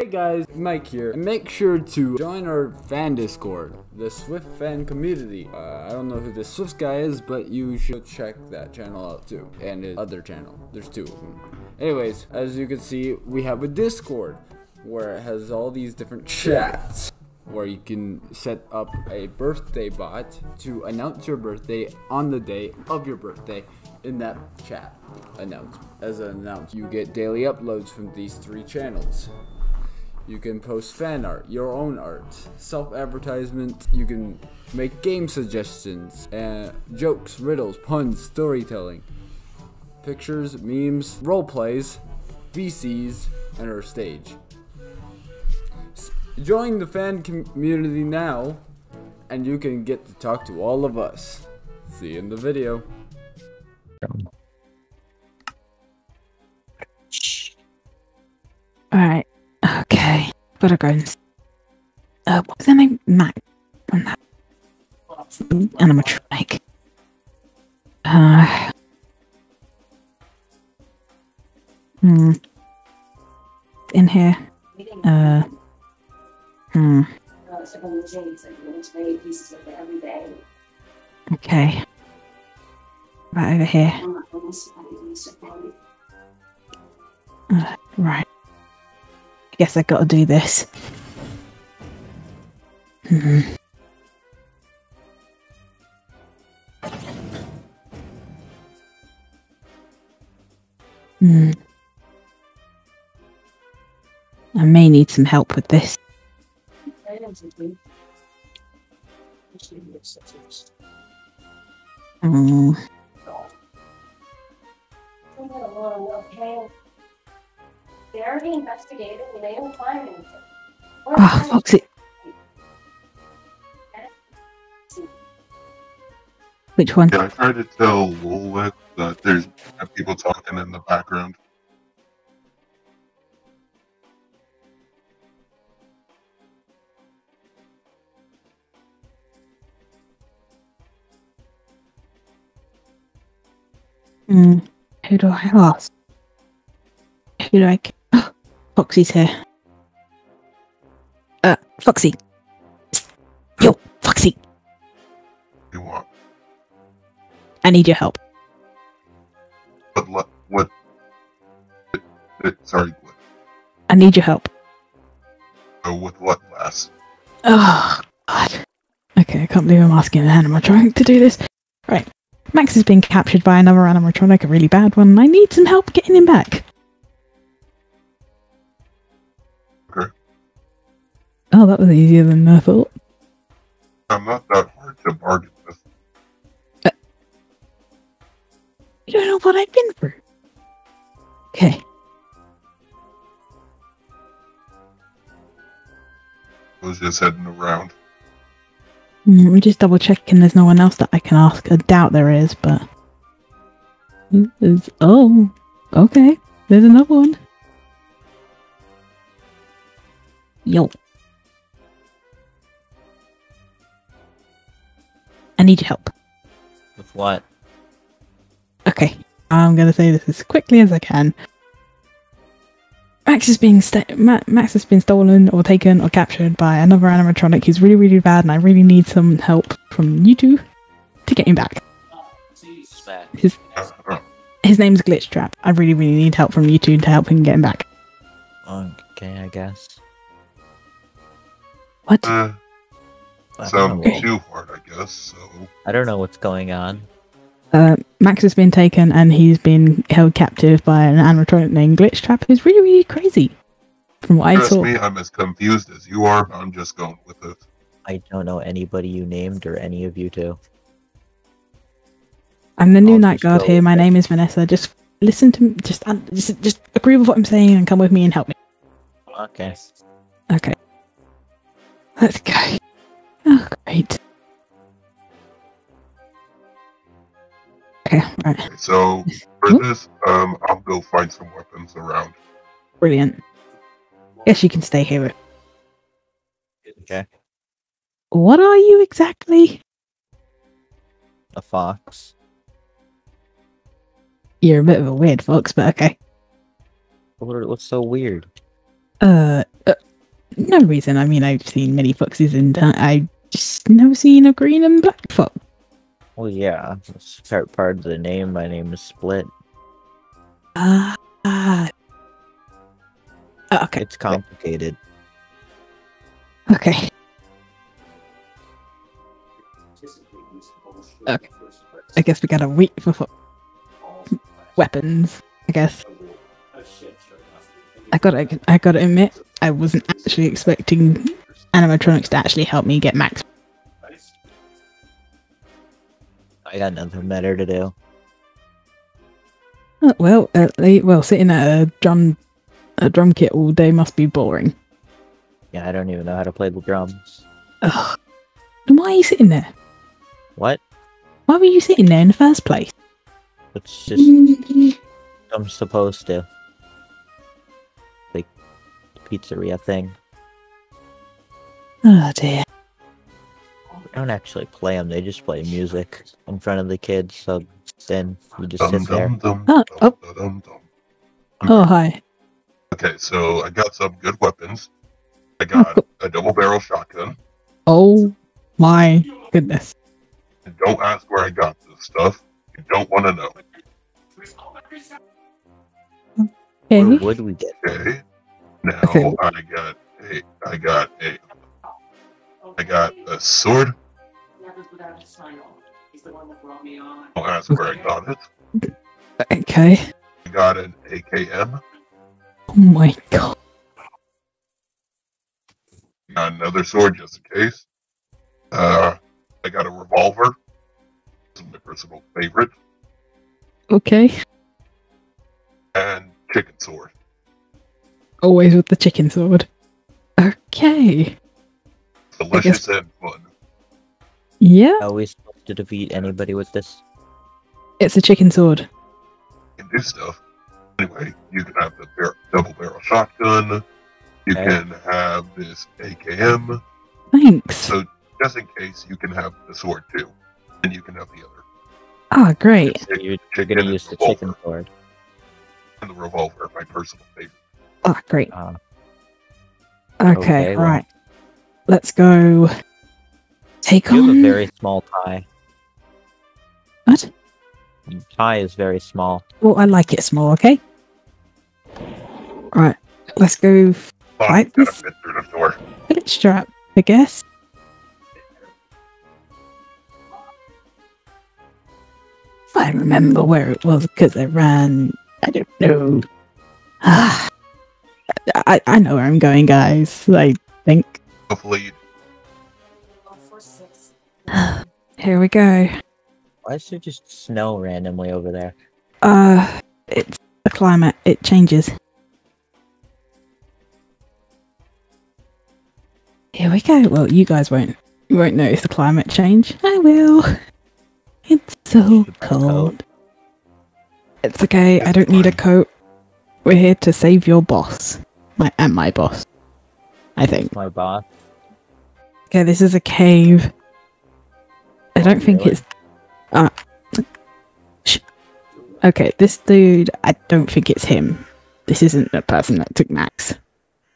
Hey guys, Mike here. And make sure to join our fan Discord, the Swift fan community. Uh, I don't know who this Swift guy is, but you should check that channel out too. And his other channel. There's two of them. Anyways, as you can see, we have a Discord where it has all these different chats where you can set up a birthday bot to announce your birthday on the day of your birthday in that chat announce as an announce you get daily uploads from these three channels you can post fan art your own art self-advertisement you can make game suggestions and jokes riddles puns storytelling pictures memes role plays vcs and our stage Join the fan community now, and you can get to talk to all of us. See you in the video. Alright, okay. Gotta go. and Uh, what was their name? Mac. On that. Animatronic. Uh. Hmm. In here. Uh. Hmm. Okay. Right over here. Uh, right. I guess I gotta do this. Hmm. Hmm. I may need some help with this. Hmm. They already investigated and they didn't find anything. Ah, Foxy. Which one? Yeah, I tried to tell Woolwick that there's people talking in the background. Hmm. Who do I ask? Who do I? Foxy's here. Uh, Foxy. Yo, Foxy. You want, I need your help. what? it- sorry, what- I need your help. so with what last? Oh, God. Okay, I can't believe I'm asking an animatronic to do this. Right. Max has been captured by another animatronic, a really bad one, and I need some help getting him back. Oh, that was easier than I thought. I'm not that hard to bargain with. You don't know what I've been through. Okay. I was just heading around. Mm, Let me just double checking there's no one else that I can ask. I doubt there is, but. There's... Oh, okay. There's another one. Yo. I need your help. With what? Okay, I'm gonna say this as quickly as I can. Max is being sta- Ma- Max has been stolen or taken or captured by another animatronic who's really really bad, and I really need some help from you two to get him back. His his name's Glitch Trap. I really really need help from you two to help him get him back. Okay, I guess. What? uh, I don't, sounds know, too hard, I guess. So I don't know what's going on. Uh, Max has been taken and he's been held captive by an animatronic named Glitch Trap who's really really crazy. From what I trust saw. me, I'm as confused as you are. I'm just going with it. I don't know anybody you named or any of you two. I'm the new I'll night guard here. My it. name is Vanessa. Just listen to me. Just, just, just agree with what I'm saying and come with me and help me. Okay. Okay. Let's go. Oh, great. Okay, right. Okay, so for Hmm? this, um, I'll go find some weapons around. Brilliant. Guess you can stay here. Okay. What are you exactly? A fox. You're a bit of a weird fox, but okay. What, what's so weird? Uh, uh no reason. I mean, I've seen many foxes and uh, I just never seen a green and black fox. Well, yeah. It's part part of the name. My name is Split. Ah. Uh, okay. It's complicated. Okay. Okay. I guess we gotta wait for fo- weapons. I guess. I gotta, I gotta admit, I wasn't actually expecting animatronics to actually help me get max. I got nothing better to do. Oh, well, uh, they, well, sitting at a drum, a drum kit all day must be boring. Yeah, I don't even know how to play the drums. Ugh. Then why are you sitting there? What? Why were you sitting there in the first place? It's just I'm supposed to. Like pizzeria thing. Oh dear. We don't actually play them. They just play music in front of the kids. So then you just Dum, sit there. dum, dum, Oh, dum, oh. dum, dum. Oh hi. Okay, so I got some good weapons. I got a double barrel shotgun. Oh my goodness. And don't ask where I got this stuff. You don't want to know. Where Okay. would we get? Okay. Now Okay. I got a I got a I got a sword. Don't ask where I got it. Okay. I got an AKM. Oh my god. Got another sword just in case. Uh, I got a revolver. Is my personal favorite. Okay. And chicken sword. Always with the chicken sword. Okay. Delicious and fun. Yeah, How are we supposed to defeat anybody with this? it's a chicken sword. You can do stuff. Anyway, you can have the bar- double barrel shotgun. You Okay. can have this AKM. Thanks. So just in case, you can have the sword too, and you can have the other. Ah, great. So you're, you're Chicken gonna use the revolver. chicken sword. And the revolver, my personal favorite. Ah, great. Uh, Okay, Okay, well. Right. Let's go. Take you have a very small tie. What? Your tie is very small. Well, I like it small. Okay. All right. Let's go. Oh, this- fit through the door. Fit strap. I guess. If I remember where it was, because I ran. I don't know. Ah. I I know where I'm going, guys. I think. Hopefully, Here we go. Why is there just snow randomly over there? Uh, it's the climate. It changes. Here we go. Well, you guys won't. You won't notice the climate change. I will. It's so Should buy a cold. It's okay. I don't need a coat. We're here to save your boss. My and my boss. I think. My boss. Okay, this is a cave. I don't think Really? it's. Uh, okay, this dude, I don't think it's him. This isn't the person that took Max.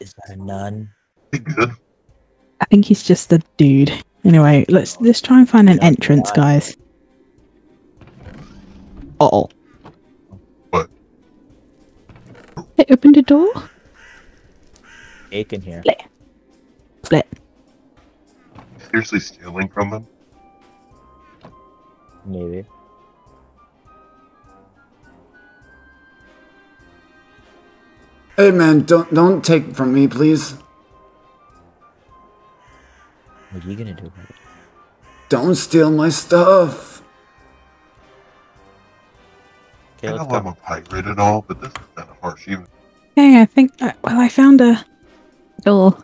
Is that a nun? I think he's just a dude. Anyway, let's let's try and find an entrance, bad. guys. Oh. What? They opened a door. Cake in here. Split. Seriously stealing from them? Maybe. Hey man, don't don't take from me, please. What are you gonna do? about it? Don't steal my stuff. Okay, I let's know I'm go. a pirate and all, but this is kind of harsh. Even Hey, I think. Uh, well, I found a door.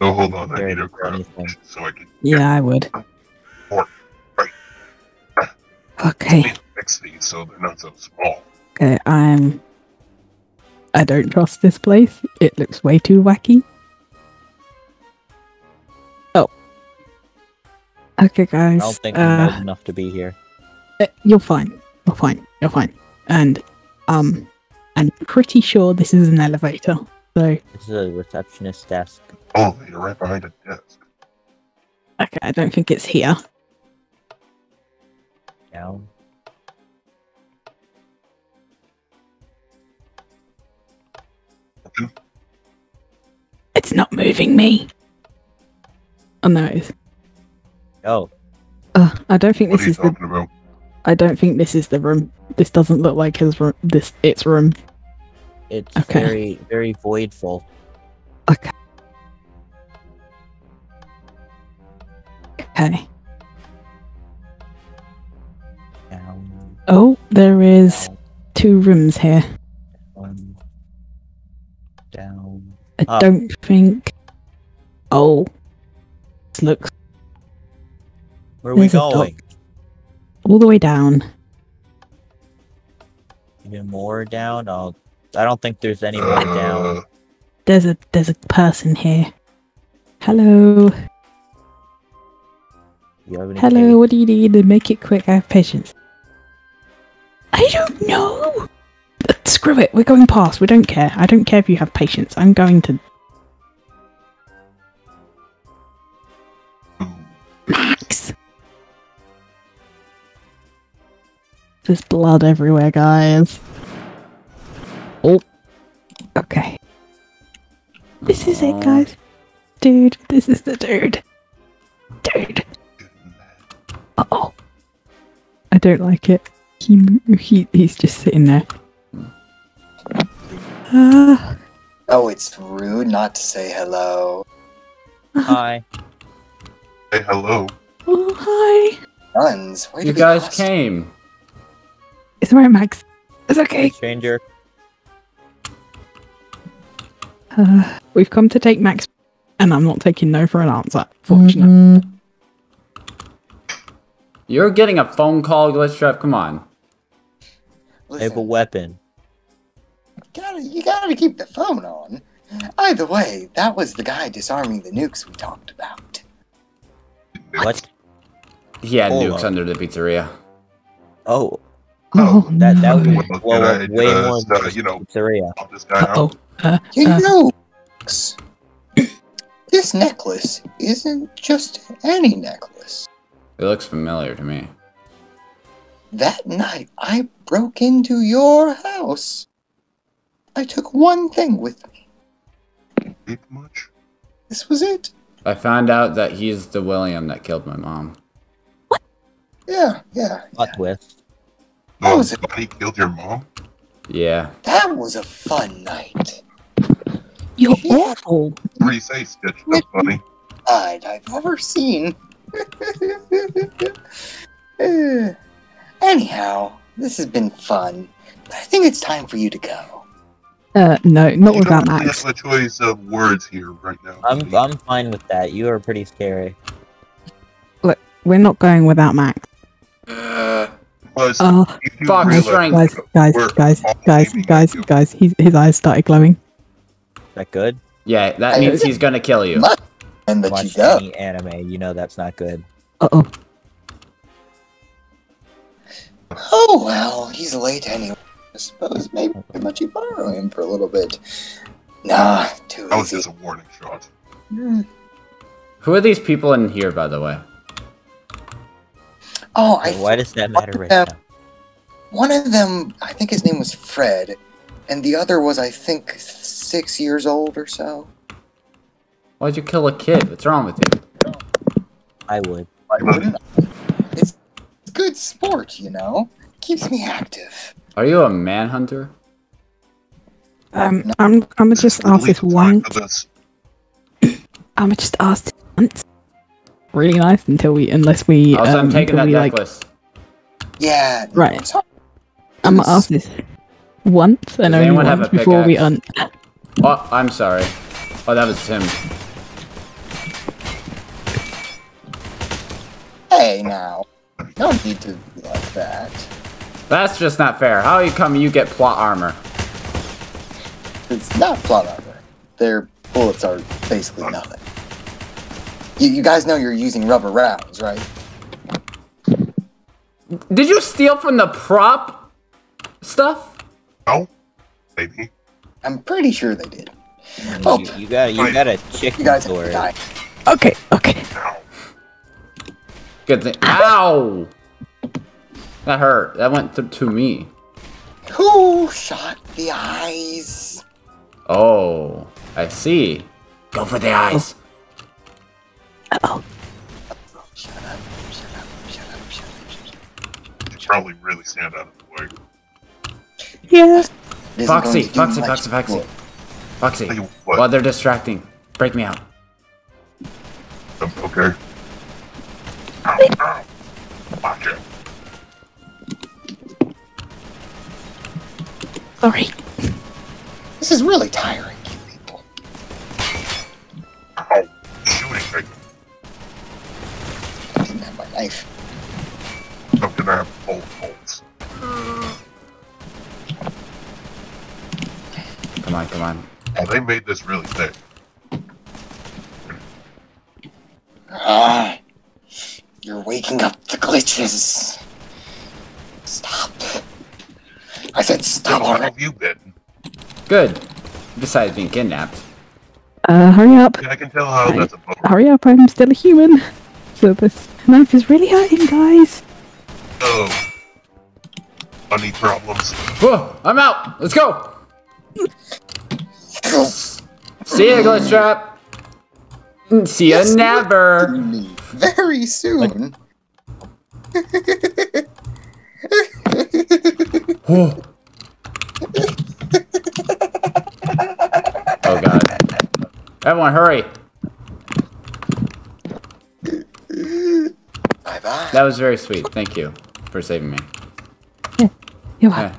No, hold on. I need a isn't crouch anything. so I can Yeah, I would. Or- right. Okay. need to fix these so they're not so small. Okay, I'm. I don't trust this place. It looks way too wacky. Oh. Okay, guys. I don't think uh, I'm old enough to be here. uh, you're fine. You're fine. You're fine. And um, I'm pretty sure this is an elevator. So This is a receptionist desk. Oh, you're right behind a desk. okay, I don't think it's here. Down. It's not moving me. Oh no, it is. Oh, Uh, I don't think What this are you is the. about? I don't think this is the room. This doesn't look like his room. This its room. It's Okay. very, very voidful. Okay. Okay. Oh, there is two rooms here. One. Down. I Up. don't think. Oh, this looks Where are we There's going? all the way down. Even more down? Oh, I don't think there's any more Uh, down. There's a there's a person here. Hello, You have hello. tape? What do you need? Make it quick. I have patience. I don't know. Screw it. We're going past. We don't care. I don't care if you have patience. I'm going to Max. There's blood everywhere, guys. Oh. Okay. This is it, guys. Dude, this is the dude. Dude. Uh oh. I don't like it. He, he he's just sitting there. Ah. Oh, it's rude not to say hello. Hi. Hey, hello. oh, hi. Guns, where You guys cost- came. It's alright, Max. It's okay. Stranger. Uh, we've come to take Max, and I'm not taking no for an answer. Fortunate. Mm-hmm. You're getting a phone call, Glitch Trap. Come on. I have a Listen, weapon. gotta, you gotta keep the phone on. Either way, that was the guy disarming the nukes we talked about. What? He had Hold nukes on. under the pizzeria. Oh, Oh, that that no. would Well, blow can way more just, than uh, you know, pizzeria. This guy Uh-oh. out. Uh, You uh, know, this necklace isn't just any necklace. It looks familiar to me. That night I broke into your house. I took one thing with me. Eat much? This was it. I found out that he's the William that killed my mom. What? Yeah, yeah. Plot twist. That Oh, was it. somebody killed your mom? Yeah. That was a fun night. You're awful. What do you say, Stitch? That's funny. I'd I've ever seen. Uh, Anyhow, this has been fun. But I think it's time for you to go. Uh, no, not you without don't really Max. have a choice of words here right now. I'm I'm fine with that. You are pretty scary. Look, we're not going without Max. Plus, Oh, fuck, realize strength. guys, guys, guys, guys, guys, guys. His his eyes started glowing. Is that good? Yeah, that I- means he's gonna kill you. And let you Watch go. any anime, you know that's not good. Uh oh. Oh well, he's late anyway. I suppose maybe I let you borrow him for a little bit. Nah, too That was just a warning shot. Hmm. Who are these people in here, by the way? Oh, I Why does that matter right Yeah. now? One of them, I think his name was Fred, and the other was, I think, six years old or so. Why'd you kill a kid? What's wrong with you? I would. I wouldn't. It's good sport, you know. Keeps me active. Are you a manhunter? Um, I'm I'm just ask this Leave one. I'm just ask once. Really nice until we, unless we, Also, um, I'm taking that we, like. Yeah. Right. I'm gonna ask this once and Does only anyone have once a before we un. Pickaxe? Oh, I'm sorry. Oh, that was him. Hey, now. No need to be like that. That's just not fair. How you come you get plot armor? It's not plot armor. Their bullets are basically nothing. You, you guys know you're using rubber rounds, right? Did you steal from the prop stuff? No? Maybe. I'm pretty sure they did. Oh. You, you got you got a You chicken guys sword. die. Okay, okay. Good thing. Ow! That hurt. That went th- to me. Who shot the eyes? Oh, I see. Go for the eyes. Oh, Shut up, shut up, shut up, shut up, shut up. You probably really stand out of the way. yeah. It isn't Foxy, going to do Foxy, Foxy, Foxy. good. Foxy. Tell you what. While they're distracting, break me out. Um, okay. Ow, ow. Watch it. Sorry. This is really tiring, you people. Ow. Shooting me. I didn't have my knife. I'm gonna have bolt holes. Come on. Oh, they made this really thick. Ah, you're waking up the glitches. Stop. I said stop How have you been? Good. Besides being kidnapped. Uh, hurry up. Yeah, I can tell how that's a boat. Hurry up, I'm still a human. So this knife is really hurting, guys. Oh. Money problems. Whoa, I'm out. Let's go. See ya, Glitch Trap. See ya Yes, never. Me very soon. Whoa. oh god. Everyone, hurry. bye bye. That was very sweet. Thank you for saving me. Yeah. You're Yeah.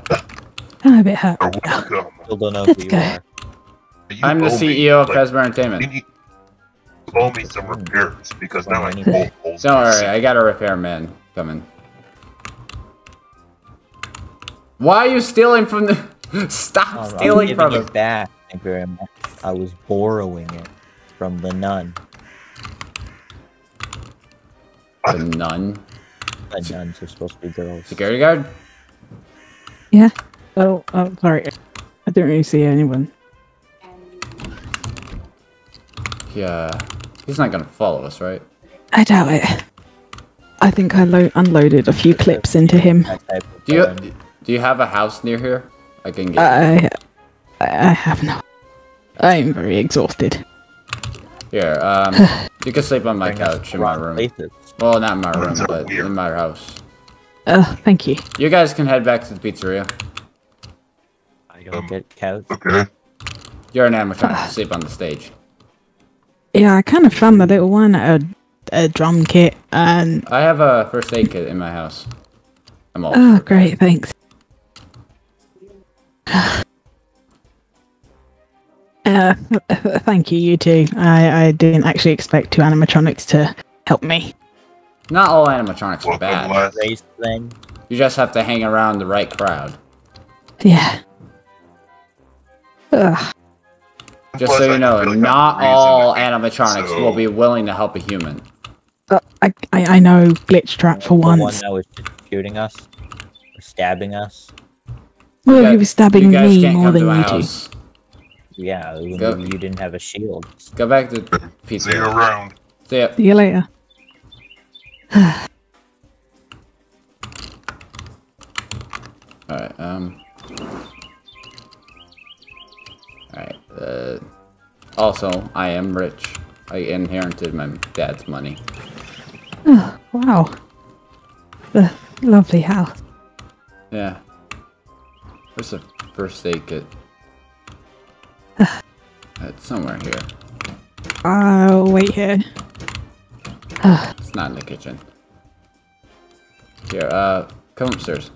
I'm ah, a bit hurt. Or welcome. Still don't know Let's who you go. Are. You I'm the owe me, CEO of like, Entertainment. need you owe me some repairs because now I Don't have worry. holes. Don't in the worry, seat. I got a repairman coming. Why are you stealing from the? Stop Oh, I'm stealing from it us. back. Thank you very much. I was borrowing it from the nun. The nun. The nuns are supposed to be girls. Security guard? Yeah. Oh, oh, sorry. I didn't really see anyone. Yeah. He's not gonna follow us, right? I doubt it. I think I lo- unloaded a few clips into him. That type of Do you do you have a house near here? I can get. I, I have no. I'm very exhausted. Here, um, you can sleep on my couch in my room. places. Well, not in my room, but in my house. Uh, thank you. You guys can head back to the pizzeria. I don't Um, get couch. Okay. You're an animatronic. sleep on the stage. Yeah, I kind of found the little one a, a drum kit, and I have a first aid kit in my house. I'm all. oh, great, thanks. Uh, thank you, you too. I, I didn't actually expect two animatronics to help me. Not all animatronics are bad. last. Race thing. You just have to hang around the right crowd. Yeah. Ugh. Just Plus, so you know, really not all animatronics so- will be willing to help a human. Uh, I, I I know glitch trap for the one once. that was shooting us, or stabbing us. Well, You he guys- was stabbing you me more than you two. house. Yeah, Go. you didn't have a shield. Go back to See you pizza. around. See ya. See you later. Alright, um. Uh. Also, I am rich. I inherited my dad's money. Oh, wow. The lovely house. Yeah. Where's the first aid kit? it's somewhere here. I'll wait here. It's not in the kitchen. Here, uh, come upstairs.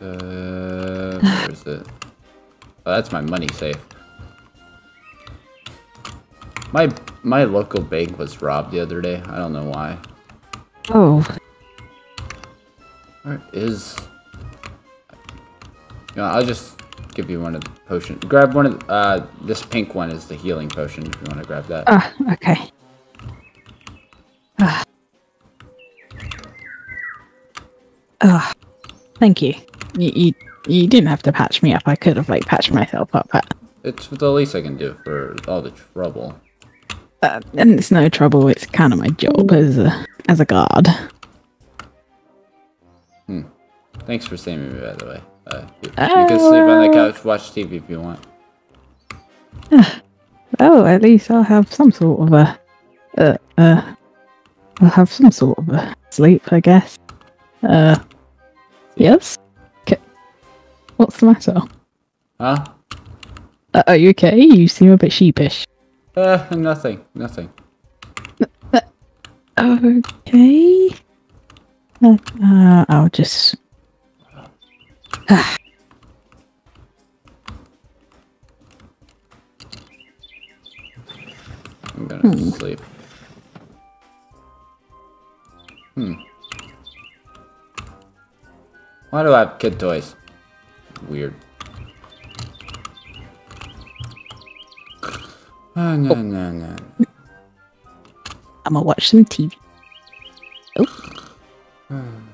Uh, where is it? Oh, that's my money safe. My my local bank was robbed the other day. I don't know why. Oh, Where is? You know, I'll just give you one of the potions. Grab one of the, uh this pink one is the healing potion if you want to grab that. ah, okay. Ah. Ah, thank you. You, you, you didn't have to patch me up. I could have like patched myself up. But, It's the least I can do for all the trouble. uh, and it's no trouble. It's kind of my job as a as a guard. Hmm. Thanks for saving me, by the way. Uh, you, you can sleep on the Uh, couch, watch TV if you want. Oh, at least I'll have some sort of a, uh, uh, I'll have some sort of a sleep, I guess. Uh, yes. What's the matter? Huh? Uh, are you okay? You seem a bit sheepish. Uh, nothing, nothing. Okay. Uh, uh, I'll just. I'm gonna Hmm. sleep. Hmm. Why do I have kid toys? Weird. Oh, no, no, no. I'm gonna watch some TV. Oh, Hmm.